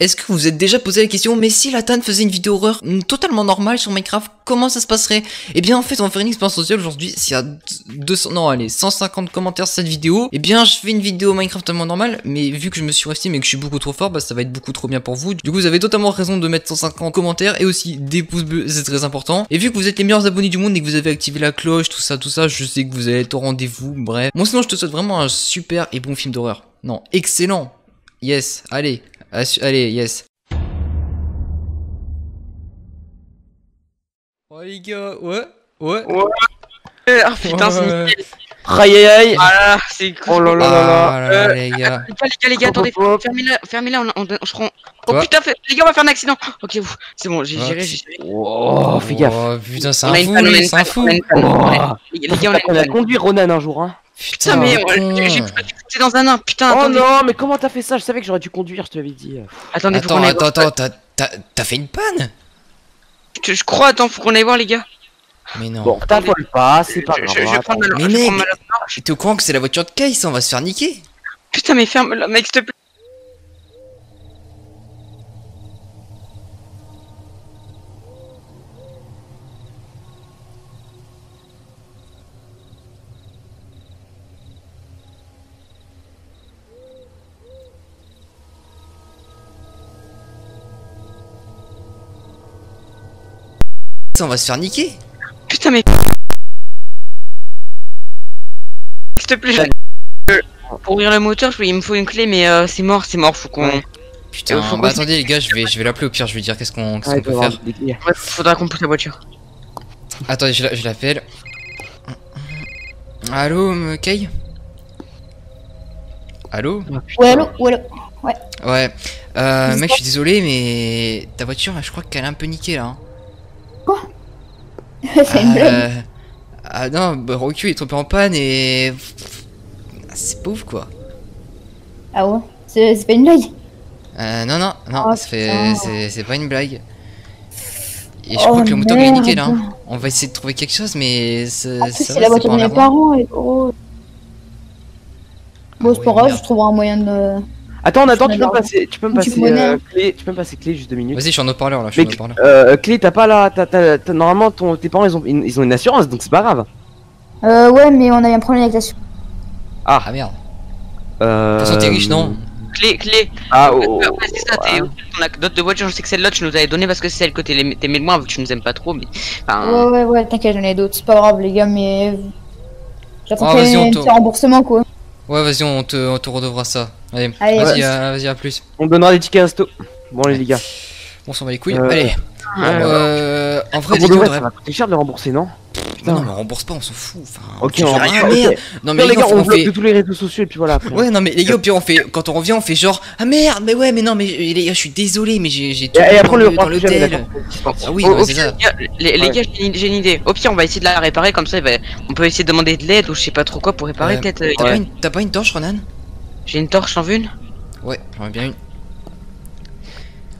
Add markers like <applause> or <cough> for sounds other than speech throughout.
Est-ce que vous vous êtes déjà posé la question, mais si Latane faisait une vidéo horreur mm, totalement normale sur Minecraft, comment ça se passerait? Eh bien, en fait, on va faire une expérience sociale aujourd'hui. S'il y a 200, non, allez, 150 commentaires sur cette vidéo, eh bien, je fais une vidéo Minecraft totalement normale, mais vu que je me suis resté, mais que je suis beaucoup trop fort, bah, ça va être beaucoup trop bien pour vous. Du coup, vous avez totalement raison de mettre 150 commentaires et aussi des pouces bleus, c'est très important. Et vu que vous êtes les meilleurs abonnés du monde et que vous avez activé la cloche, tout ça, tout ça, je sais que vous allez être au rendez-vous, bref. Bon, sinon, je te souhaite vraiment un super et bon film d'horreur. Non, excellent. Yes, allez, allez, yes. Oh les gars, ouais, ouais. Ouais. Ah putain, c'est nickel. Aïe aïe aïe Ah là, c'est cool. Oh là là là là Ah Euh, les gars. Les gars, les gars, les gars, attendez, fermez-la, fermez-la, on, on, on se rend. Oh Quoi putain, les gars, on va faire un accident. Ok, c'est bon, j'ai géré, j'ai géré. Oh, fais gaffe Oh putain, c'est un fou, c'est un fou. Oh. Les gars, on a conduit Ronan un jour hein Putain, mais con. euh, j'ai dans un nain, putain, Oh non mais comment t'as fait ça? Je savais que j'aurais dû conduire, je te l'avais dit Attendez, Attends, attends, attends, t'as- t'as t'as fait une panne? Je, crois, attends, faut qu'on aille voir, les gars. Mais non. Bon t'affole pas, c'est pas Je, grave je, je vais prendre ma Mais je vais mec. prendre ma- T'es au courant que c'est la voiture de Kai, ça, on va se faire niquer Putain, mais ferme-la, mec, s'il te plaît. On va se faire niquer Putain, mais. S'il te plaît, je- Euh, Pour ouvrir le moteur, je- il me faut une clé, mais euh, c'est mort, c'est mort, faut qu'on. Ouais. Putain, Euh, faut bah attendez les gars, je vais, je vais l'appeler au pire, je vais dire qu'est-ce qu'on qu'est-ce Ah, qu'on il peut faire. Ouais, faudra qu'on pousse la voiture. Attendez, je la- je l'appelle. Allô, euh, Kay? Allô? Ouais, allô, ouais, allô. Ouais. Euh, Qu'est-ce mec, je suis désolé, mais ta voiture, je crois qu'elle est un peu niquée là. hein. <laughs> c'est une blague. Euh, Ah non, bah, Roku est tombé en panne et. C'est ouf quoi. Ah ouais, c'est pas une blague? Euh, non, non, non, Oh, c'est c'est pas une blague. Et je Oh, crois que le il est niqué là. hein. On va essayer de trouver quelque chose, mais c'est En plus, c'est la voiture de mes parents et gros. Bon, Ah c'est pas grave, je trouverai un moyen de. Attends, attends, tu peux me passer, tu peux me passer euh, clé, tu peux me passer clé juste deux minutes. Vas-y, je suis en haut-parleur là, je suis Mais en haut-parleur. euh, clé, t'as pas là, t'as, t'as- t'as- normalement ton, tes parents ils ont, une- ils ont une assurance donc c'est pas grave. Euh, ouais, mais on a eu un problème avec la. Ah merde. Euh... De toute façon, t'es riche, non Clé, clé. Ah Ouais, oh, ouais, c'est ça, t'es- ouais. ton anecdote de voiture, je sais que celle-là, tu nous avais donné parce que c'est celle que t'aimais le moins, vu que tu nous aimes pas trop, mais. Enfin. Ouais, ouais, ouais, t'inquiète, j'en ai d'autres, c'est pas grave, les gars, mais. J'attends Ah, qu'il y vas-y, ait on un petit remboursement, quoi. Ouais, vas-y, on te, on te redevra ça. Allez, Allez, vas-y, ouais. à, vas-y, à plus. On donnera des tickets resto. Bon les gars. On s'en bat les couilles. Euh, Allez. euh, Euh, en vrai, Ah, les gars, devrait. ça va coûter cher de le rembourser non? Non, non, mais on rembourse pas, on s'en fout. Enfin, Ok, on rien, merde. Non, mais Non les gars, on, on fait. de tous les réseaux sociaux et puis voilà après. Ouais, non, mais les gars, au pire, on fait. Quand on revient, on fait genre. Ah merde, mais ouais, mais non, mais les gars, je suis désolé, mais j'ai tout Et, et après le dans l'hôtel. Ah oui, c'est ça. les gars, j'ai une, j'ai une idée. Au pire, on va essayer de la réparer comme ça. On peut essayer de demander de l'aide ou je sais pas trop quoi pour réparer. Peut-être. euh, T'as pas, une- torche, Ronan? J'ai une torche, t'en veux une? Ouais, j'aurais bien une.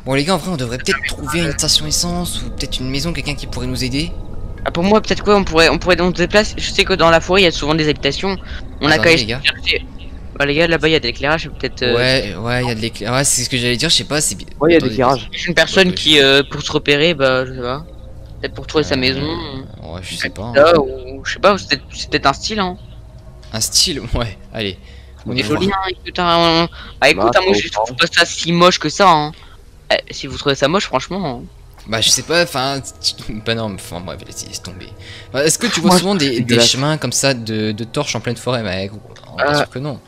Bon, les gars, en vrai, on devrait peut-être trouver une station essence ou peut-être une maison, quelqu'un qui pourrait nous aider. Ah, Pour moi, peut-être quoi On pourrait, on pourrait on se déplace. Je sais que dans la forêt, il y a souvent des habitations. On a Attendez, qu'à les gars. de. Bah, les gars, là-bas, il y a de l'éclairage. Peut-être. euh, Ouais, ouais, il y a de l'éclair. Ouais, c'est ce que j'allais dire, je sais pas, Ouais, il y a des Attendez, garages. Une personne qui, euh, pour se repérer, bah, je sais pas. Peut-être pour trouver sa Euh, maison. Ouais, je sais pas. hein. Ou je sais pas, c'est peut-être- un style, hein. Un style, <laughs> ouais, allez. On On est joli, hein. Écoute, hein, on- Ah, écoute, Bah, hein, moi, je trouve pas ça si moche que ça, hein. Eh, si vous trouvez ça moche, franchement. hein. Bah, je sais pas, enfin. Bah, non, mais enfin, bref, laisse, tomber. Bah, Est-ce que tu vois Moi, souvent des, des chemins comme ça de, de torches en pleine forêt Bah, gros, bien Euh. sûr que non.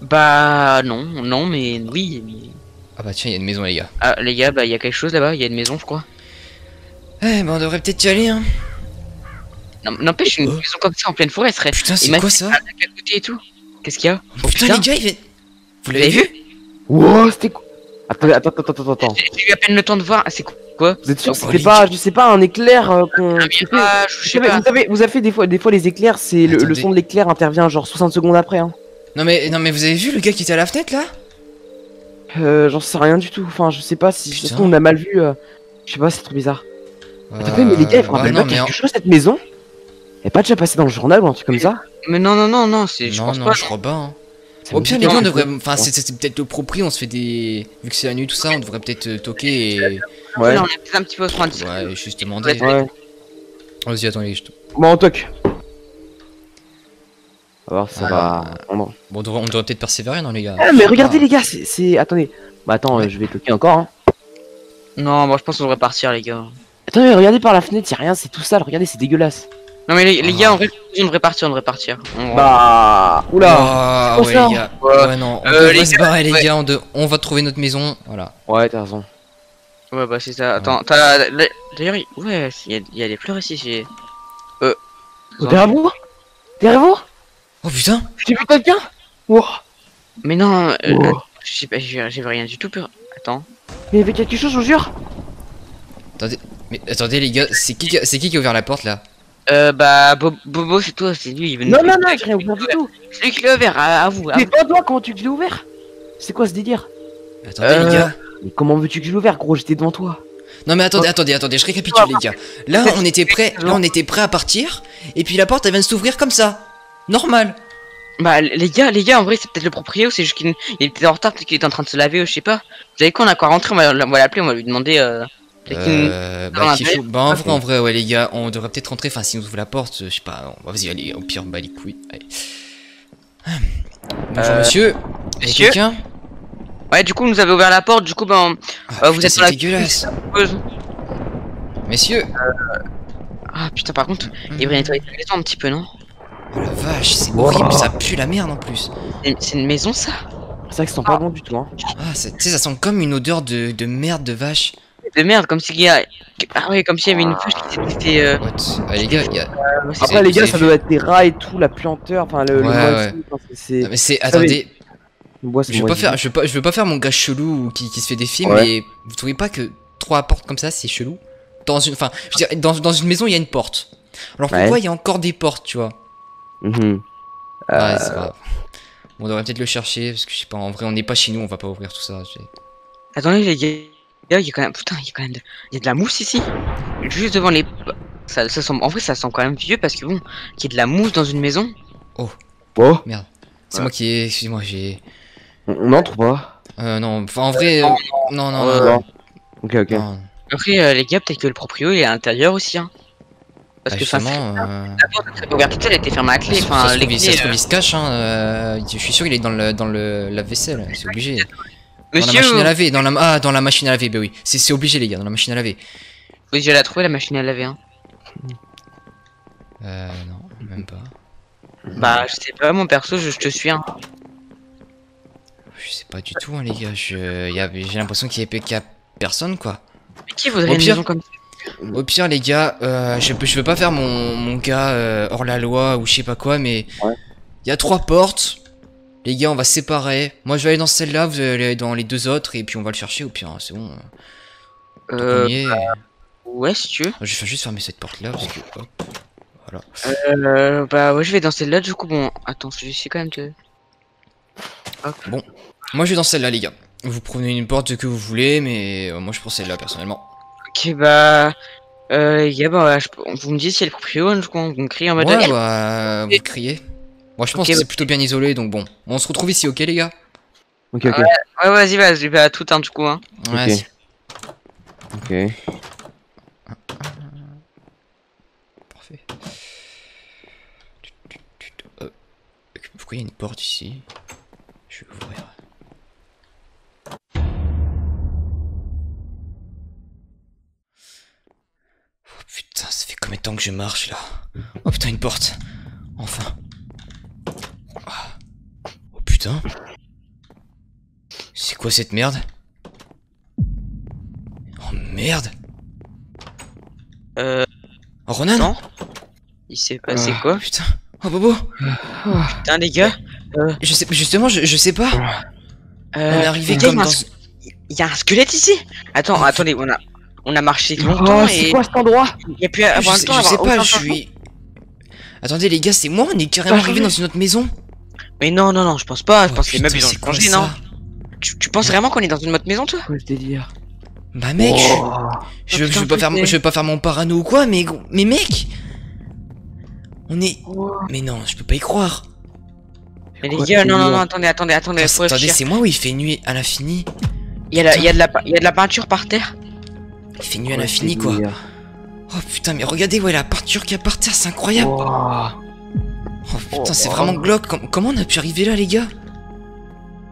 Bah, non, non, mais oui. mais- Ah, bah, tiens, il y a une maison, les gars. Ah, les gars, bah, il y a quelque chose là-bas, il y a une maison, je crois. Eh, bah, on devrait peut-être y aller, hein. N'empêche, une Oh. maison comme ça en pleine forêt, serait. Putain, c'est quoi ça? Côté et tout. Qu'est-ce qu'il y a? Oh, Putain, les gars, il vient. Vous l'avez vu? Wow, c'était quoi Attends, attends, attends, attends, attends. J'ai j'ai eu à peine le temps de voir. Ah, C'est quoi Vous êtes sûr que c'était pas, je sais pas, un éclair euh, qu'on. Un tu sais- mirage, je Vous sais pas. vous avez fait des fois, des fois les éclairs, c'est le, le Attendez. son de l'éclair intervient genre 60 secondes après. Hein. Non, mais, non, mais vous avez vu le gars qui était à la fenêtre là? Euh, j'en sais rien du tout. Enfin, je sais pas si Putain. ça se trouve, on a mal vu. euh, Je sais pas, c'est trop bizarre. euh... Attends, mais les gars, bah, rappellent non, pas mais quelque chose cette maison? Elle est pas déjà passée dans le journal ou un truc comme ça? Mais non, non, non, non, c'est. Je Non, pense non, pas. je crois pas. hein. Au pire, les gars, on devrait. Enfin, c'est c'est peut-être le propri, on se fait des. Vu que c'est la nuit, tout ça, on devrait peut-être euh, toquer et. Ouais. Là, on est peut-être un petit peu trop indiscret. Ouais, juste demander. Ouais. Vas-y, attends, les gars, je te- Bon, on toque. On va voir, ça va. On- Bon, on devrait, peut-être persévérer, non, les gars? Ah, mais regardez, les gars, c'est-. Attendez. Bah, attends, je vais toquer encore. Hein. Non, moi je pense qu'on devrait partir, les gars. Attendez, regardez par la fenêtre, y'a rien, c'est tout sale. Regardez, c'est dégueulasse. Non, mais les, les Ah. gars, en vrai, on devrait partir, on devrait partir. On- Bah. Oula. Ah, ouais, les gars. Ouais. Ouais, non, on Euh, devrait les se barrer, les ouais. gars. On, de- on va trouver notre maison. Voilà. Ouais, t'as raison. Ouais, bah c'est ça. Attends, t'as. là- D'ailleurs, il- ouais, il y, a- il y a des fleurs ici. J'ai. Euh. Oh, derrière vous Derrière vous Oh putain J'ai vu quelqu'un? Mais non, euh, Oh. euh, j'ai pas- j'ai j'ai rien du tout peur. Attends. Mais il y avait quelque chose, je vous jure. Mais attendez, les gars, c'est qui, qui a- c'est qui qui a ouvert la porte là? Euh, bah, Bo- Bobo, c'est toi, c'est lui. Il Non, non, non, j'ai rien ouvert du tout. C'est lui qui l'a ouvert, à, à vous. Mais pas toi, comment tu l'ai ouvert? C'est quoi ce délire? Attendez, Euh, les gars. Mais comment veux-tu que je l'ai ouvert, gros? J'étais devant toi. Non, mais attendez, attendez, attendez, je récapitule, les gars. Là, on était prêt, là, on était prêt à partir. Et puis la porte, elle vient de s'ouvrir comme ça. Normal. Bah, les gars, les gars, en vrai, c'est peut-être le proprio, c'est juste qu'il il était en retard, peut-être qu'il était en train de se laver, ou je sais pas. Vous savez quoi, on a quoi rentrer, on va, on va l'appeler, on va lui demander. Euh, Euh, bah, est. Bah, en vrai, en vrai, ouais, les gars, on devrait peut-être rentrer. Enfin, si on ouvre la porte, je sais pas. on- Vas-y, allez, au pire, bah, les couilles. Allez. Bonjour, Euh, monsieur. Monsieur quelqu'un? Ouais, du coup, nous avait ouvert la porte, du coup, ben, Ah, euh, vous putain, êtes la dégueulasse. Messieurs. Ah putain, par contre, il devrait nettoyer la maison un petit peu, non? Oh la vache, c'est Wow. horrible, ça pue la merde en plus. C'est une maison, ça? C'est vrai que ça sent pas bon du tout, hein. Ah, c'est- tu sais, ça sent comme une odeur de, de merde de vache. De merde, comme si il y a. Ah ouais, comme s'il y avait une vache qui s'était. Euh... What? Ah, les gars, il y a. c'est- Après, les gars, avez ça doit être des rats et tout, la puanteur, enfin le. Ouais, ouais. enfin, c'est- Non, mais c'est. Attendez, bois, c'est je veux pas faire, je veux pas, je veux pas faire mon gars chelou ou qui, qui se fait des films, Ouais. mais vous trouvez pas que trois portes comme ça, c'est chelou? Dans une, enfin, je veux dire, dans, dans une maison, il y a une porte. Alors Ouais. pourquoi il y a encore des portes, tu vois? Mhm. Ouais, Euh, c'est grave. On devrait peut-être le chercher parce que je sais pas. En vrai, on n'est pas chez nous, on va pas ouvrir tout ça. Attendez, les gars, il y a quand même. Putain, il y a quand même. de- Il y a de la mousse ici. Juste devant les. Ça, ça sent... En vrai, ça sent quand même vieux parce que bon, qu'il y ait de la mousse dans une maison. Oh, C'est Ouais. moi qui ai. Excuse-moi, j'ai. On on entre ou pas? Euh, non, enfin en vrai. euh, non, non, Euh, non. Non. Ok, ok. non. Après, euh, les gars, peut-être que le proprio il est à l'intérieur aussi, hein. Parce Bah, que ça, justement, euh, la porte elle serait ouverte toute seule, elle était fermée à clé. ça se- Enfin, ça se les trouve, il- ça clés, se trouve, euh, il se cache, hein. euh, je suis sûr, il est dans le, dans le lave-vaisselle, c'est obligé. Dans la Monsieur, machine à laver, dans la, ah, dans la machine à laver, bah oui. C'est c'est obligé, les gars, dans la machine à laver. oui, je l'ai trouvé la machine à laver. Hein. Euh, non, même pas. Bah, je sais pas, mon perso, je, je te suis. Hein. Je sais pas du tout, hein, les gars. Je, y a- j'ai l'impression qu'il y, a- personne, quoi. Mais qui voudrait Au une pire- maison comme ça Au pire, les gars, euh, je, peux, je veux pas faire mon, mon gars euh, hors la loi ou je sais pas quoi, mais il Ouais. y a trois portes. Les gars, on va se séparer. Moi, je vais aller dans celle-là, vous allez aller dans les deux autres, et puis on va le chercher. Au pire, hein, c'est bon. Euh, est. Ouais, si tu veux. Je vais juste fermer cette porte-là parce que. hop. Euh, bah, ouais, je vais dans celle-là, du coup, bon. Attends, essayer quand même de. Moi, je vais dans celle-là, les gars. Vous prenez une porte que vous voulez, mais euh, moi, je prends celle-là personnellement. Ok, bah. Euh, les gars, bah, je- vous me dites si elle est proprio, du coup, vous me criez en mode. Ouais, Eh, bah, vous criez. Moi, je pense que c'est plutôt bien isolé, donc bon. On se retrouve ici, ok, les gars? Ok, ok. Ouais, vas-y, vas-y, bah, tout un, du coup, hein. Ouais, Ok. Parfait. Euh, pourquoi il y a une porte ici? Je vais ouvrir. De temps que je marche là. Oh putain, une porte. Enfin. Ah. Oh putain. C'est quoi cette merde? Oh merde. Euh, Oh Ronan? Non. Il s'est passé Oh quoi? putain. Oh Bobo. Putain, les gars. Je sais, justement, je, je sais pas. On Euh, est arrivé comme il y a dans. un- Il y a un squelette ici. Attends, Oh, attendez, on a, on a marché longtemps Oh, c'est et quoi cet endroit? il y a pu Je avoir sais, temps je sais d'avoir pas, je suis. Attendez les gars, c'est moi, on est carrément Bah, arrivé dans une autre maison. Mais non, non, non, je pense pas. Je Oh, pense que les meubles ils ont changé, non? Tu, tu penses vraiment qu'on est dans une autre maison, toi? Quoi ce délire? Bah mec, je- Oh. je, je, putain, veux pas faire, je veux pas faire mon parano ou quoi, mais mais mec, on est. Mais non, je peux pas y croire. Mais les gars, non, non, non, attendez, attendez, attendez, Attendez, c'est moi où il fait nuit à l'infini? Il y, a la- il y, a de la il y a de la peinture par terre. Il fait nuit à l'infini quoi. Oh putain, mais regardez, ouais, la peinture qu'il y a par terre, c'est incroyable. Oh putain, c'est Oh. vraiment glauque. Com- comment on a pu arriver là, les gars?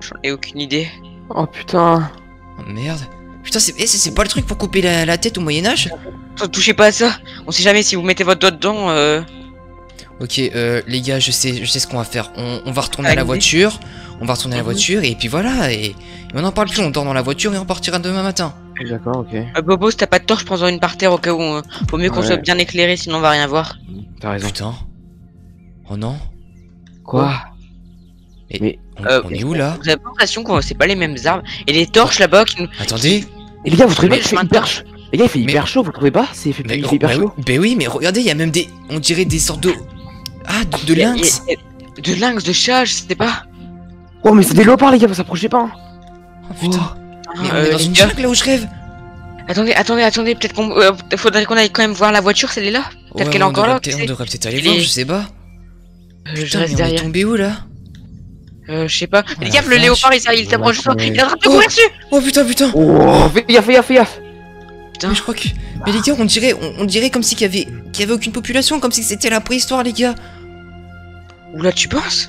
J'en ai aucune idée. Oh putain. Oh merde. Putain, c'est eh, pas le truc pour couper la, la tête au Moyen-Âge? Tou- Touchez pas à ça. On sait jamais si vous mettez votre doigt dedans. Euh... Ok, euh, les gars, je sais, je sais ce qu'on va faire. On, on va retourner à la voiture. On va retourner à la Mhm. voiture et puis voilà. Et, et on en parle plus. On dort dans la voiture et on partira demain matin. D'accord, ok. Euh, Bobo, si t'as pas de torche, prends-en une par terre au cas où. euh, Vaut mieux qu'on Ouais. soit bien éclairé, sinon on va rien voir. T'as raison. Putain. Oh non. Quoi On, Euh, on est où là Vous avez pas l'impression que c'est pas les mêmes arbres Et les torches là-bas qui nous. Attendez. Et les gars, vous trouvez pas Mais qu'il je fait hyper chaud? Les gars, il fait Mais- hyper chaud, vous trouvez pas? C'est fait, Mais, il fait hyper bah chaud. oui, bah oui, mais regardez, il y a même des. On dirait des sortes de. Ah, de, lynx. De lynx, de chat, je sais pas. Oh, mais c'est des léopards, les gars, vous approchez pas. hein. Oh putain. Mais on est dans les une gars, jungle là où je rêve. Attendez, attendez, attendez, peut-être qu'on. euh, faudrait qu'on aille quand même voir la voiture, celle est là Peut-être Ouais, qu'elle est encore là, On devrait peut-être aller voir, est- je sais pas. Euh, Je Putain, reste mais on est derrière. tombé où là? Euh, je sais pas. Oh les la gars, le léopard, il, il t'approche de toi. Ouais. Il est en train de te Oh. courir dessus Oh putain, putain. Oh, fais gaffe, fais gaffe, fais gaffe. Putain. Mais je crois que. Mais les gars, on dirait, on, on dirait comme si qu'il y avait, qu'il y avait aucune population, comme si c'était la préhistoire, les gars. Oula, tu penses?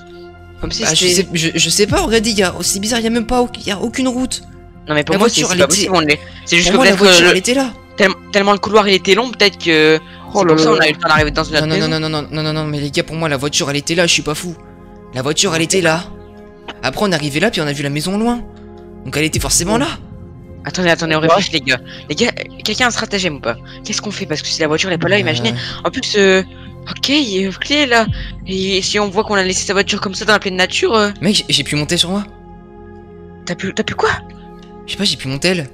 Comme si Bah, je, c'était. sais, je, je sais pas, regardez, il y a, oh, c'est bizarre, il y a même pas, il y a aucune route. Non, mais pour La moi, c'est voiture, c'est pas possible. juste Pour que moi, la que voiture, le- elle était là. tellement, tellement le couloir il était long, peut-être que. Oh c'est là pour ça là. on a eu le temps d'arriver dans une autre Non, non, maison. non, non, non, non, non, non, mais les gars, pour moi, la voiture, elle était là, je suis pas fou. La voiture, elle était là. Après, on est arrivé là, puis on a vu la maison loin. Donc, elle était forcément là. Attendez, attendez, on réfléchit, les gars. Les gars, quelqu'un a un stratagème ou pas? Qu'est-ce qu'on fait? Parce que si la voiture n'est pas là, Euh, imaginez. En plus, euh, ok, il est clé là. Et si on voit qu'on a laissé sa voiture comme ça dans la pleine nature, euh, Mec, j'ai- j'ai pu monter sur moi. t'as pu, t'as pu quoi? Je sais pas, j'ai pu monter elle.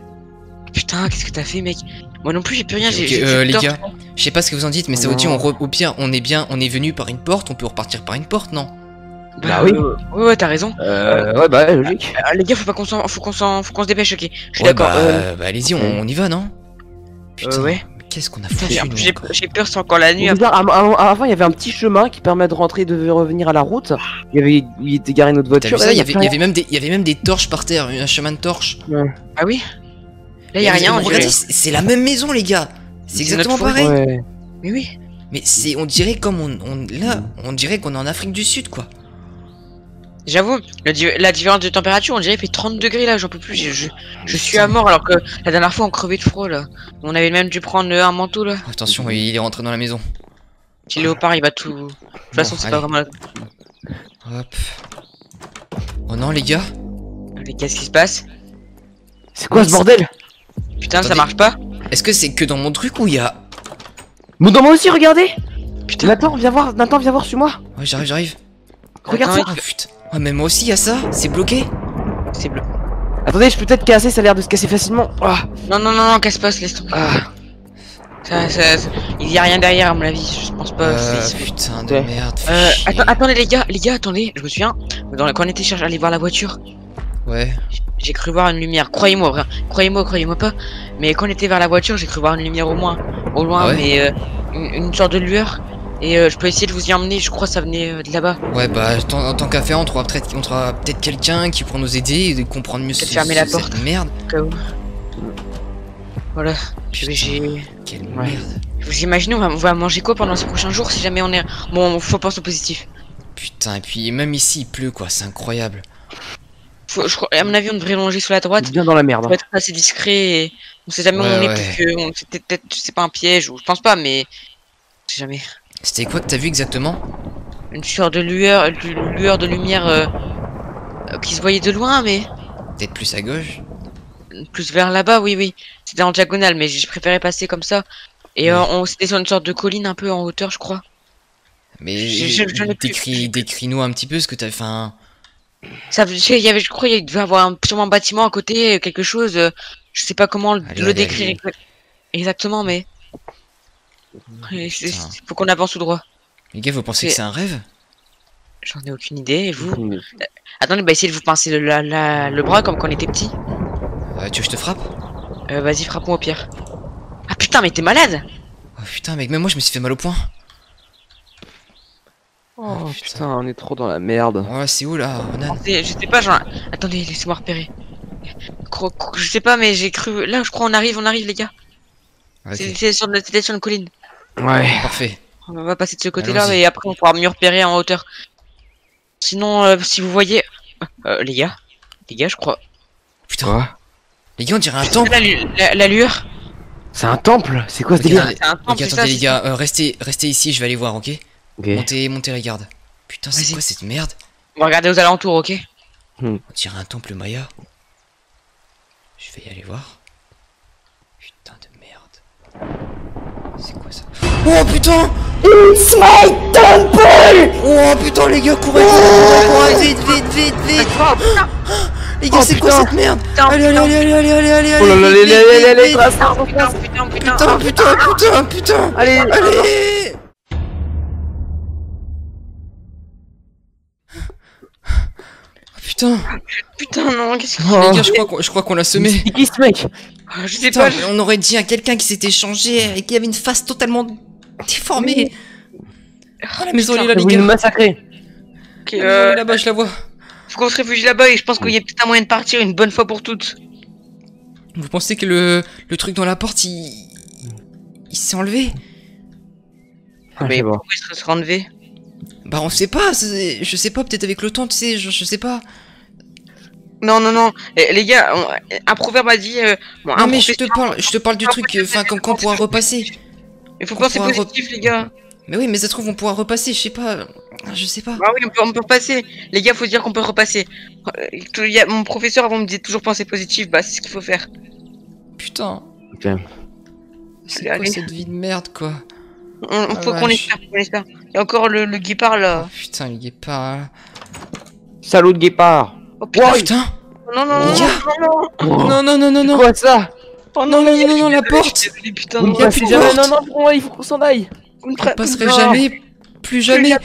Putain, qu'est-ce que t'as fait, mec? Moi non plus, j'ai plus rien. Ok, j'ai euh, plus les gars, Je sais pas ce que vous en dites, mais ça vous dit, on re- au pire, on est bien, on est venu par une porte, on peut repartir par une porte, non? Bah oui. euh, ouais, ouais, t'as raison. Euh, ouais, bah, ouais, logique. Euh, les gars, faut pas qu'on s'en, faut qu'on s'en, faut qu'on se dépêche, ok. Je suis Ouais, d'accord. bah, euh, bah, allez-y, on, on y va, non? Putain, euh, ouais. Qu'est-ce qu'on a foutu, j'ai- peur, c'est encore la nuit. Bizarre, Avant, il y avait un petit chemin qui permet de rentrer et de revenir à la route. Il y avait, où il était garé notre voiture. il y, avait, il y même des, il y avait même des torches par terre, un chemin de torches. Ah oui Là, y a rien, Regardez, c'est la même maison, les gars. C'est exactement pareil. Ouais. Mais oui. Mais c'est, on dirait comme on, on- là, on dirait qu'on est en Afrique du Sud, quoi. J'avoue, la différence de température, on dirait fait 30 degrés là, j'en peux plus. Je, je, je suis à mort alors que la dernière fois on crevait de froid là. On avait même dû prendre euh, un manteau là. Attention, il est rentré dans la maison. Petit léopard il va tout. De toute façon, c'est pas vraiment. Hop. Oh non, les gars. Mais qu'est-ce qui se passe? C'est quoi ce bordel? Putain, ça marche pas Est-ce que c'est que dans mon truc ou il y a. Bon, dans moi aussi, regardez Putain. Nathan, viens voir, Nathan, viens voir, suis-moi Ouais, j'arrive, j'arrive. Regarde ça Oh putain. Oh, mais moi aussi, il y a ça. C'est bloqué. C'est bleu. Attendez, je peux peut-être casser, ça a l'air de se casser facilement. Ah, Non, non, non, non, casse pas, laisse tomber. ah. Ça, ça, ça- Il y a rien derrière à mon avis, je pense pas. Euh, putain de Ouais. merde. Euh, attendez les gars, les gars, attendez, je me souviens, dans, quand on était chercher à aller voir la voiture, Ouais. j'ai cru voir une lumière. Croyez-moi. Croyez-moi, croyez-moi pas. Mais quand on était vers la voiture, j'ai cru voir une lumière au moins, au loin, Ah ouais mais euh, une, une sorte de lueur. Et euh, je peux essayer de vous y emmener. Je crois que ça venait euh, de là-bas. Ouais, bah, tant, en tant qu'à faire, on trouvera peut-être on trouvera peut-être quelqu'un qui pourra nous aider et comprendre mieux ce, fermer la porte. cette merde. Voilà. J'ai. Quelle Ouais. merde. Vous imaginez, on va, on va manger quoi pendant ces prochains jours si jamais on est. Bon, faut penser au positif. Putain, et puis même ici, il pleut, quoi. C'est incroyable. Faut, je crois, à mon avis, on devrait longer sur la droite. bien dans la merde. Hein. être assez discret et on sait jamais où Ouais, on est ouais. parce que on- c'était peut-être c'est pas un piège ou je pense pas mais on sait jamais C'était quoi que t'as vu exactement? Une sorte de lueur de lueur de lumière euh, euh, qui se voyait de loin mais Peut-être plus à gauche? plus vers là-bas oui oui. C'était en diagonale mais j'ai préféré passer comme ça. Et euh, on c'était sur une sorte de colline un peu en hauteur je crois. Mais Je- je- je décris, décris-nous un petit peu ce que t'as fait. un- ça je y avait je crois il devait avoir un, sûrement un bâtiment à côté quelque chose euh, je sais pas comment le, Allez, le allez, décrire allez. exactement mais Putain. faut qu'on avance tout droit Les gars, vous pensez que C'est- un rêve? J'en ai aucune idée et vous? Attendez, bah essayez de vous pincer le, la- la- le bras comme quand on était petit. Euh, Tu veux que je te frappe? Euh, Vas-y, frappe-moi au pire. Ah putain, mais t'es malade Oh putain, mec, même moi je me suis fait mal au poing. Oh putain. putain, on est trop dans la merde. Ouais, c'est où là, Je sais pas, genre. Attendez, laissez-moi repérer. Je sais pas, mais j'ai cru. Là, je crois on arrive, on arrive, les gars. C'est sur, c'était sur une colline. Ouais. parfait. On va passer de ce côté-là, et après on pourra mieux repérer en hauteur. Sinon, euh, si vous voyez. Euh, les gars. Les gars, je crois. Putain, Quoi? Les gars, on dirait un temple. La, lu- la, la lueur. C'est un temple? C'est quoi ce délire? Regardez, C'est un temple, ok, c'est ça, attendez les gars, euh, restez, restez ici, je vais aller voir, ok? Ok. Montez, montez la garde. Putain, c'est quoi cette merde? On va regarder aux alentours, ok? On dirait un temple maya. Je vais y aller voir. Putain de merde. C'est quoi ça? Oh putain. It's my temple. Oh putain les gars, courez, courez, vite, vite, vite, vite. Les gars, Oh, c'est quoi cette merde Allez, allez, allez, allez, allez, allez, allez Oh là là, les vite. traces. Putain, putain, putain, Putain, putain, putain, putain Allez. Allez. Oh, Putain. Putain, non, qu'est-ce qu'il Oh. Les gars, je crois qu'on, l'a semé. C'est qui ce mec? Ah, Je sais Putain, pas, on aurait dit à quelqu'un qui s'était changé et qui avait une face totalement déformée Oh la maison elle est là les gars massacrer Ok, euh, est là-bas, je la vois faut qu'on se réfugie là-bas et je pense qu'il y a peut-être un moyen de partir une bonne fois pour toutes. Vous pensez que le, le truc dans la porte, il... Il s'est enlevé Ah, mais bon. pourquoi il se serait enlevé Bah on sait pas, je sais pas, peut-être avec le temps, tu sais, je, je sais pas. Non, non, non. Eh, les gars, on- un proverbe a dit. euh, bon, Non un mais je te parle, je te parle du truc, euh, enfin quand, quand on pourra repasser. Il faut on penser positif, les gars. Mais oui, mais ça se trouve on pourra repasser, je sais pas, je sais pas. Bah oui, on peut, on peut repasser. Les gars, faut dire qu'on peut repasser. Euh, tout- il y a- mon professeur avant me disait toujours penser positif. Bah, c'est ce qu'il faut faire. Putain, Ok. c'est quoi cette vie de merde quoi On, on- Ah, faut qu'on vache. espère, faut qu'on espère. Il y a encore le, le guépard là. Oh, Putain, pas là. Salaud de guépard Oh putain, Oh putain non, non, non, non, Non, non, non, non, non Quoi ça oh, Non, non, les gars, non, non, je la suis porte. désolé, je suis désolé, Putain, Vous non. ne passez plus de jamais porte. Non, non, non, il faut qu'on s'en aille Vous ne On pre- passerait non. jamais, plus jamais.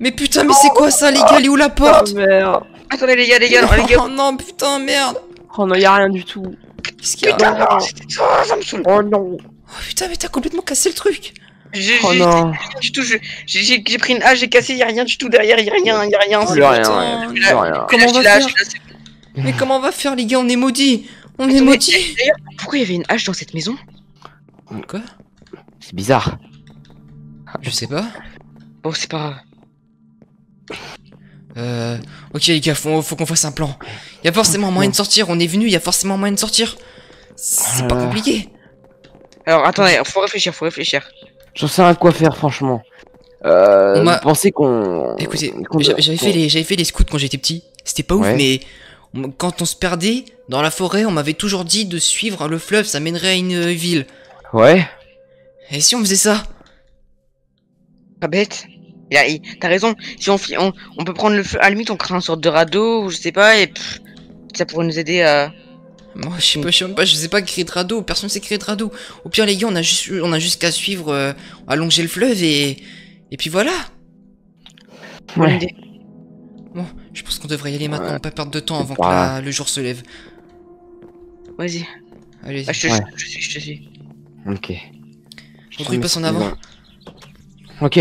Mais putain, mais c'est quoi ça les gars, elle est où la porte Oh merde Attendez, les gars, les gars, les gars. Oh non, putain, merde Oh non, y'a rien du tout Qu'est-ce qu'il y a Putain, non. oh, ça me saoule. Oh non Oh putain, mais t'as complètement cassé le truc J'ai Oh non rien du tout. je- J'ai pris une hache, j'ai cassé, y a rien du tout derrière, y a rien, y a rien. Oh, Plus rien. Comment on Je va lâche, faire. Mais comment on va faire les gars On est maudits On est Attendez, maudits D'ailleurs, pourquoi il y avait une hache dans cette maison? Quoi? C'est bizarre. Je sais pas. Bon, c'est pas grave. Euh... Ok les gars, faut, faut qu'on fasse un plan. Y a forcément moyen de sortir, on est venu, y a forcément moyen de sortir. C'est pas Euh. compliqué. Alors, attendez, faut réfléchir, faut réfléchir. J'en sais rien quoi faire, franchement. Euh, On pensez qu'on... Écoutez, j'avais fait les, j'avais fait les scouts quand j'étais petit. C'était pas ouf, Ouais. mais quand on se perdait dans la forêt, on m'avait toujours dit de suivre le fleuve, ça mènerait à une euh, ville. Ouais Et si on faisait ça? Pas bête. T'as raison. Si on, on, on peut prendre le feu, à la limite, on crée une sorte de radeau, ou je sais pas, et pff, ça pourrait nous aider à. Moi, je sais pas, je sais pas, je sais pas créer de radeau, personne sait créer de radeau. Au pire, les gars, on a juste, on a juste qu'à suivre, euh, allonger le fleuve et, et puis voilà. Ouais. idée. Bon, je pense qu'on devrait y aller maintenant, Ouais. pas perdre de temps avant que la- le jour se lève. Vas-y. Allez, Ah, je te Ouais. je te suis, je te suis. Ok. Andrew, il passe en avant. Ok.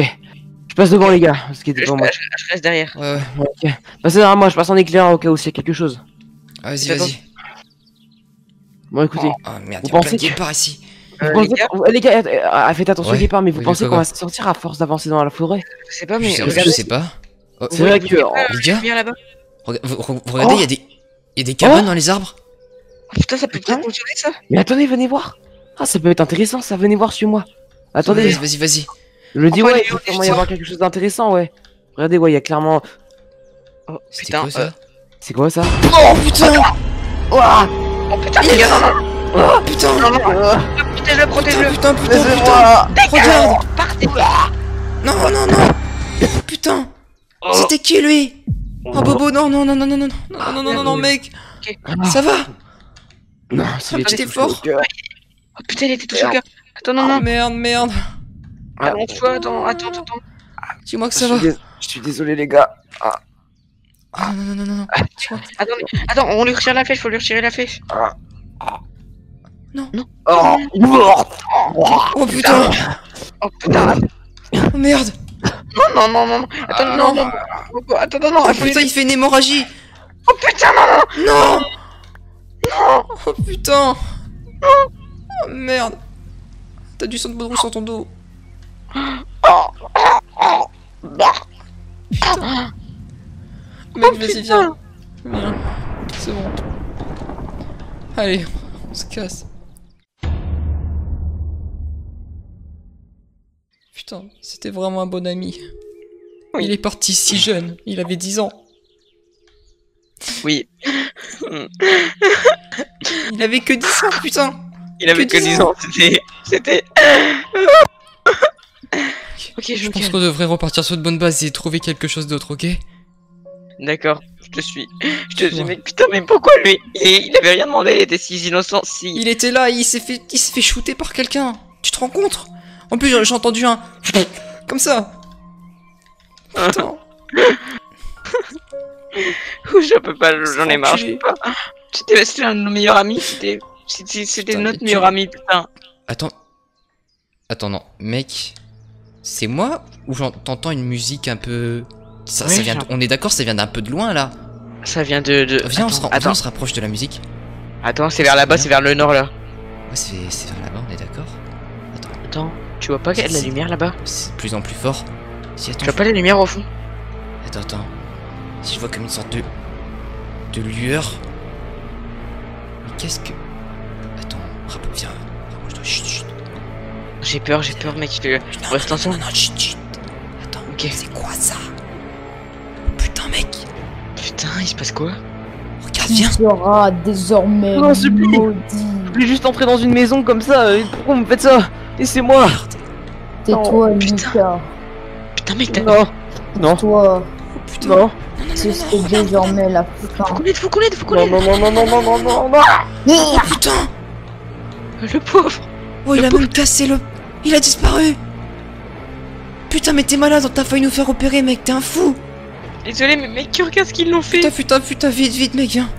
Je passe devant les gars, ce qui était Je, devant moi. je- je reste derrière. Ouais, ouais. Ok. Passez derrière moi, je passe en éclairant au cas où s'il y a quelque chose. Ah, vas-y, vas-y. Bon écoutez, Ah merde, Vous y'a plein de pensez que- guépards ici. Euh, les gars, euh, les gars, euh, faites attention Ouais. au départ, mais vous Oui, pensez qu'on va sortir à force d'avancer dans la forêt? Je sais pas, Je mais je sais pas. Oh, C'est vrai vous que... Les gars là-bas. regardez, Oh. il y a des, il y a des cabanes Oh. dans les arbres? Oh, putain, ça peut peut-être fonctionner ça. Mais attendez, venez voir Ah, ça peut être intéressant, ça, venez voir, suis-moi. Attendez, Vas-y, vas-y, vas-y. je le dis, ouais, il sûrement y avoir quelque chose d'intéressant, ouais. Regardez, ouais, il y a clairement... Oh, putain. quoi ça euh, C'est quoi ça Oh putain Oh putain, les gars, non, non, Oh putain non, non, Ah, protège-le, protège-le. Putain, putain, putain, putain Regarde Partez. Non, non, non Putain Oh. C'était qui lui Oh Bobo, non, non, non, non, non, non, non, non, non, non, non, non, mec Ça va Non, c'est J'étais fort. Oh, putain, il était touché au cœur. Attends, non, Oh non. merde, merde Allonge-toi, attends, attends, attends. Dis-moi que ça va Je suis désolé, les gars. Ah non, non, non, non, non Attends, attends, on lui retire la flèche, faut lui retirer la flèche. Oh, mort Oh putain Oh putain, Oh merde non, non, non, non. Attends, Ah, non, non, non. Attends, non, non. Oh putain, il fait une hémorragie. Oh putain, non, non. Non. Oh putain. Oh merde. T'as du sang de baudrou sur ton dos. Putain. Mec, vas-y, viens. Viens, c'est bon. Allez, on se casse. Putain, c'était vraiment un bon ami. Oui. Il est parti si jeune, il avait 10 ans. Oui, Il avait que 10 ans, putain il avait Que que 10 10 ans. C'était. C'était. Ok, je Je pense qu'on devrait repartir sur de bonnes bases et trouver quelque chose d'autre, ok? D'accord, je te suis. Je te suis, mec. Putain, mais pourquoi lui? Il, il avait rien demandé, il était si innocent, si. Il était là, il s'est fait, il s'est fait shooter par quelqu'un. Tu te rends compte? En plus, j'ai entendu un <laughs> comme ça. Ouh, je peux pas, j'en ai marre, je Enculé. peux pas. C'était un de nos meilleurs amis, c'était. Notre meilleur tu- ami, putain. Attends. Attends, non, mec. C'est moi ou j'entends une musique un peu. Ça, vient. de- On est d'accord, ça vient d'un peu de loin là. Ça vient de. de... Viens, on attends, se, ra- attends, on se rapproche de la musique. attends, c'est vers là-bas, c'est vers le nord là. Ouais, c'est c'est vers là-bas, on est d'accord. Attends, Attends, tu vois pas qu'il y a de la lumière là-bas c'est de plus en plus fort. Si, attends, Tu vois pas la lumière au fond Attends, attends. Si je vois comme une sorte de. de lueur. Mais qu'est-ce que. Attends, rappro- viens. Rapproche-toi. Chut, chut. J'ai peur, j'ai peur, mec. je- Non, Reste non. Non, non, chut, chut. Attends, Ok. c'est quoi ça Putain, mec. Putain, il se passe quoi Regarde, Tu viens. seras désormais Non, plaît. maudit. Je voulais juste entrer dans une maison comme ça. Pourquoi vous me faites ça? Laissez-moi. Tais-toi, putain. Lucas. Putain, mec, t'as. Non. Non. Toi, Oh putain. Non. ce serait désormais la Faut fin. qu'on aide, faut qu'on aide, faut qu'on Non, aide. non, non, non, non, non, non, non, non. Oh putain. Le pauvre. Oh, il Le a même cassé le. Il a disparu. Putain, mais t'es malade, t'as failli nous faire opérer, mec, t'es un fou. Désolé, mais mec, regarde ce qu'ils l'ont fait. Putain, putain, putain, vite, vite, mec, viens.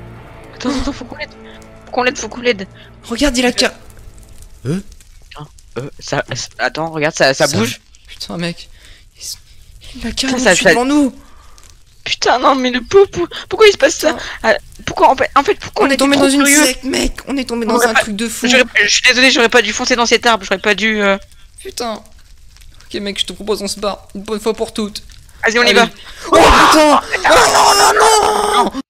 Attends, attends, faut qu'on l'aide. Faut qu'on l'aide, faut qu'on l'aide. Regarde, il a ca... Euh, ça, ça- attends, regarde, ça, bouge. Putain, mec. Il, s- il a Putain, carrément ça- devant nous. Putain, non, mais le pour- pourquoi il se passe ça Ah, Pourquoi, en fait, en fait pourquoi On est était tombé trop dans une curieux secte, mec. On est tombé dans un pas- truc de fou. J'aurais- Je suis désolé, j'aurais pas dû foncer dans cet arbre, j'aurais pas dû. euh, Putain. Ok, mec, je te propose, on se barre. Une bonne fois pour toutes. Vas-y, on y Allez. va. Oh putain Oh non, non